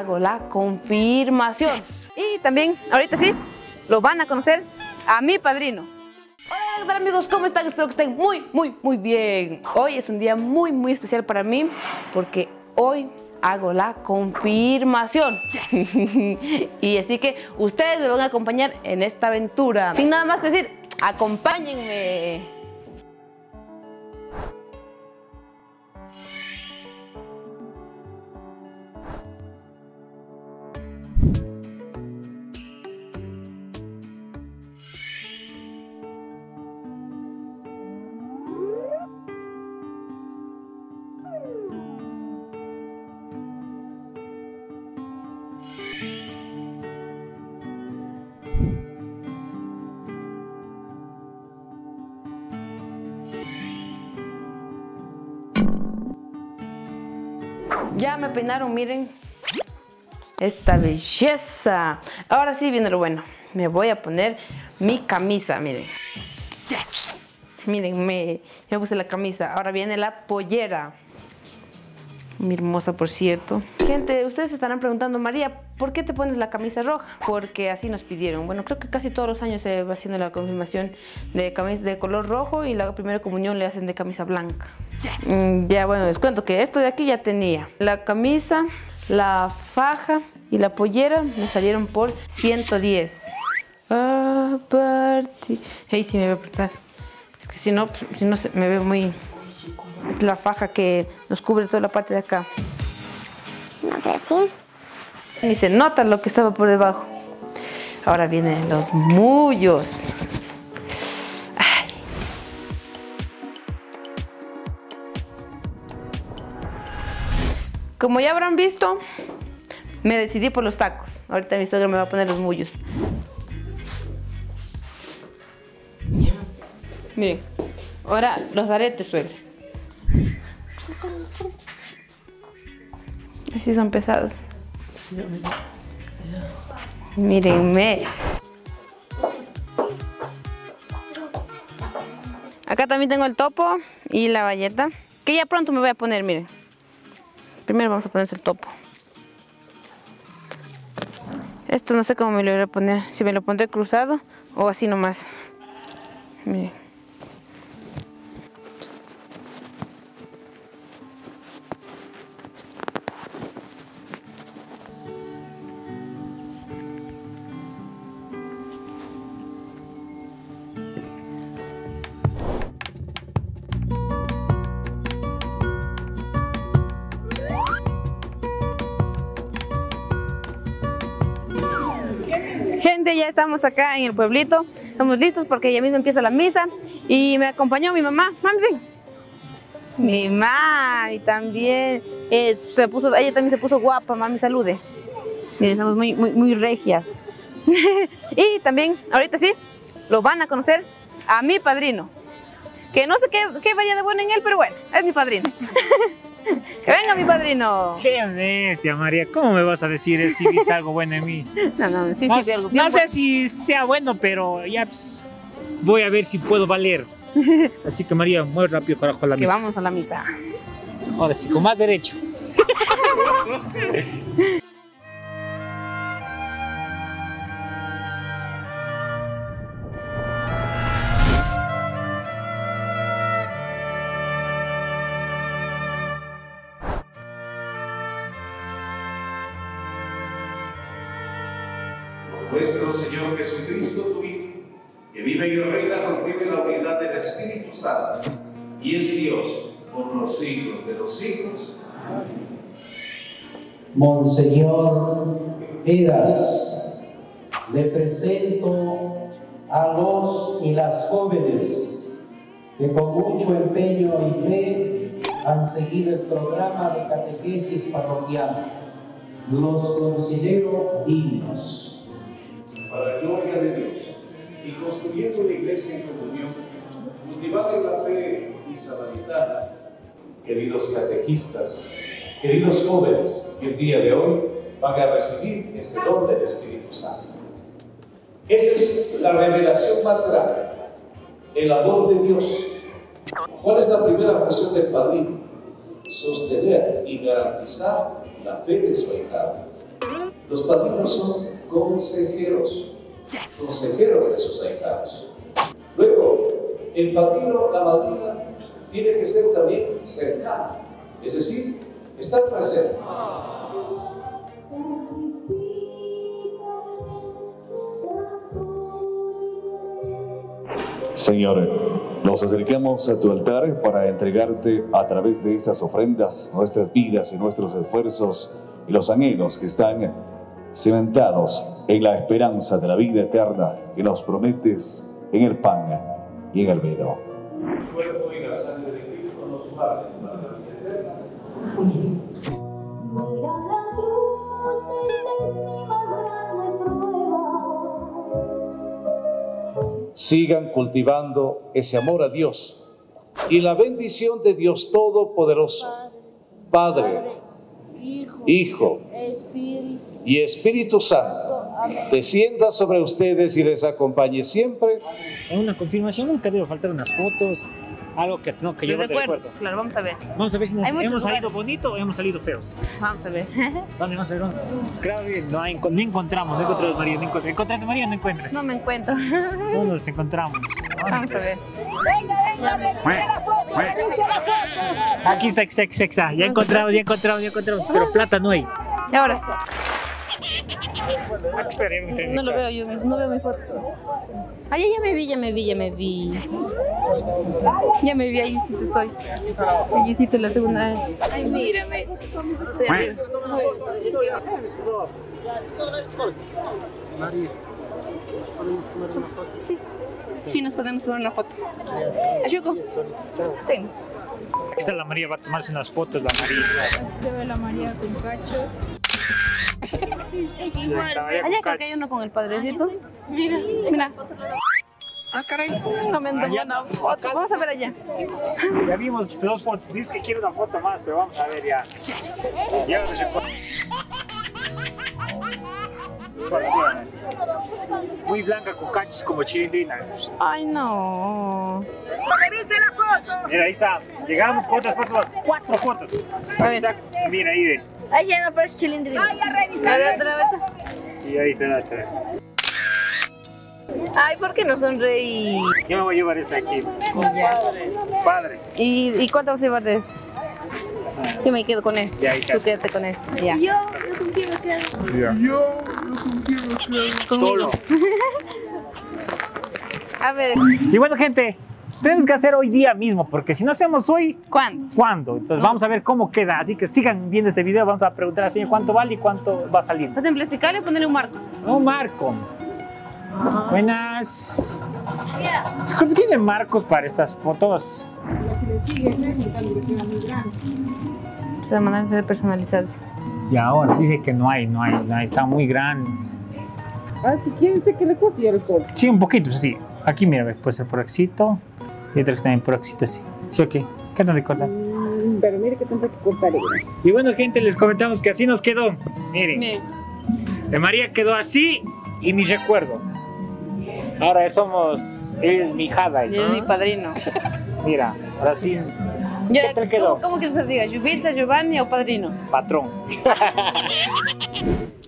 hago la confirmación. Y también, ahorita sí, lo van a conocer a mi padrino. Hola, ¿qué tal amigos? ¿Cómo están? Espero que estén muy, muy, muy bien. Hoy es un día muy, muy especial para mí porque hoy hago la confirmación. y así que ustedes me van a acompañar en esta aventura. Sin nada más que decir, acompáñenme. Ya me peinaron, miren. Esta belleza. Ahora sí viene lo bueno. Me voy a poner mi camisa, miren. Yes. Miren, me, me puse la camisa. Ahora viene la pollera. Mi hermosa, por cierto. Gente, ustedes estarán preguntando, María, ¿por qué te pones la camisa roja? Porque así nos pidieron. Bueno, creo que casi todos los años se va haciendo la confirmación de camisa de color rojo y la primera comunión le hacen de camisa blanca. Mm, ya, bueno, les cuento que esto de aquí ya tenía. La camisa, la faja y la pollera me salieron por 110. Ah, party. Hey, sí me voy a apretar. Es que si no, si no se- me veo muy... La faja que nos cubre toda la parte de acá. No sé si. Ni se nota lo que estaba por debajo. Ahora vienen los mullos. Como ya habrán visto, me decidí por los tacos. Ahorita mi suegra me va a poner los mullos. Miren, ahora los aretes, suegra. Así son pesados. Mírenme. Acá también tengo el topo y la valleta. Que ya pronto me voy a poner, miren. Primero vamos a ponerse el topo. Esto no sé cómo me lo voy a poner. Si me lo pondré cruzado o así nomás. Miren. Gente, ya estamos acá en el pueblito. Estamos listos porque ya mismo empieza la misa. Y me acompañó mi mamá. Mami. Mi mami también. eh, se puso, ella también se puso guapa. Mami, salude. Miren, estamos muy, muy, muy regias. y también, ahorita sí, lo van a conocer a mi padrino. Que no sé qué, qué varía de bueno en él, pero bueno, es mi padrino. que venga mi padrino. Qué bestia, María. ¿Cómo me vas a decir si viste algo bueno en mí? No, no, sí, no, algo no sé si sea bueno, pero ya pues, voy a ver si puedo valer. Así que María, muy rápido, carajo, a la Que misa. vamos a la misa. Ahora sí, con más derecho. nuestro Señor Jesucristo, tu Hijo, que vive y reina contigo en la unidad del Espíritu Santo, y es Dios por los siglos de los siglos. Monseñor Eras, le presento a los y las jóvenes que con mucho empeño y fe han seguido el programa de catequesis parroquial. Los considero dignos. Para la gloria de Dios y construyendo una iglesia en comunión, cultivada en la fe y samaritana. Queridos catequistas, queridos jóvenes que el día de hoy van a recibir ese don del Espíritu Santo. Esa es la revelación más grande, el amor de Dios. ¿Cuál es la primera función del padrino? Sostener y garantizar la fe de su hijado. Los padrinos son consejeros, consejeros de sus ahijados. Luego, el padrino, la madrina, tiene que ser también cercano, es decir, estar presente. Señor, nos acercamos a tu altar para entregarte a través de estas ofrendas nuestras vidas y nuestros esfuerzos y los anhelos que están cimentados en la esperanza de la vida eterna que nos prometes en el pan y en el vino. Sigan cultivando ese amor a Dios y la bendición de Dios Todopoderoso, Padre, Hijo y Espíritu Santo, descienda sobre ustedes y les acompañe siempre. En una confirmación nunca debe faltar unas fotos, algo que no que yo recuerdo. claro, vamos a ver. Vamos a ver si nos hemos salido lugares. bonito o hemos salido feos. Vamos a ver. ¿Dónde vamos a ver? Claro, no, hay, no encontramos, no encontramos María, no encontramos. ¿Encontraste María o no encuentras? No me encuentro. No nos encontramos. Vamos a ver. Aquí está, aquí está, aquí está, aquí está. Ya encontramos, ya encontramos, ya encontramos. Pero plata no hay. Y ahora, No lo veo yo, no veo mi foto. Ay, ya me vi, ya me vi, ya me vi. Ya me vi, ahí sí te estoy. Ahí sí te la segunda. Ay, mírame. Soy arriba. Sí. Sí, nos podemos tomar una foto. Ayuco. Ven. Aquí está la María, va a tomarse unas fotos, la María. Se ve la María con cachos. La Allá creo que hay uno con el padrecito. Mira, mira. Ah, caray. No me una foto. Vamos a ver allá. Ya vimos dos fotos. Dice que quiere una foto más, pero vamos a ver ya. Ya no se Muy blanca con cachos como chilindrina. Ay, no. Mira, ahí está. Llegamos con otras fotos más. Cuatro fotos. A ver. Está- Mira ahí, ve. Ay, ya no parece chilindrina. Ay, ya A ver, otra vez. Y ahí está la otra. Ay, ¿por qué no sonreí? Yo me voy a llevar esta aquí. Ya. Padre. ¿Y, ¿Y cuánto vas a llevar de este? Yo me quedo con este. Ya, ahí está. Tú quédate con este. Ya. Yo, yo con quién me quedo. Conmigo. Solo. A ver, Y bueno, gente, tenemos que hacer hoy día mismo, porque si no hacemos hoy, ¿cuándo? ¿cuándo? Entonces vamos a ver cómo queda. Así que sigan viendo este video. Vamos a preguntar al señor cuánto vale y cuánto va a salir. A emplasticarle y ponerle un marco. Oh, Marco. Buenas. ¿Cómo tiene marcos para estas fotos? Se van a ser personalizados. Y ahora dice que no hay, no hay, no hay, están muy grandes. Ah, si quiere usted que le copie el corte. Sí, un poquito, sí. Aquí, mira, puede ser por éxito. Y que también por éxito, sí. ¿Sí o qué? ¿Qué tal de cortar? Mm, Pero mire que tendrá que cortar ella. Y bueno, gente, les comentamos que así nos quedó. Miren, de María quedó así y mi recuerdo. Ahora somos, él es mi hada. Yo es mi padrino. Mira, ahora sí, Yo, ¿Qué tal quedó? ¿cómo, ¿Cómo quieres que se diga? ¿Lluvita, Giovanni o padrino? patrón.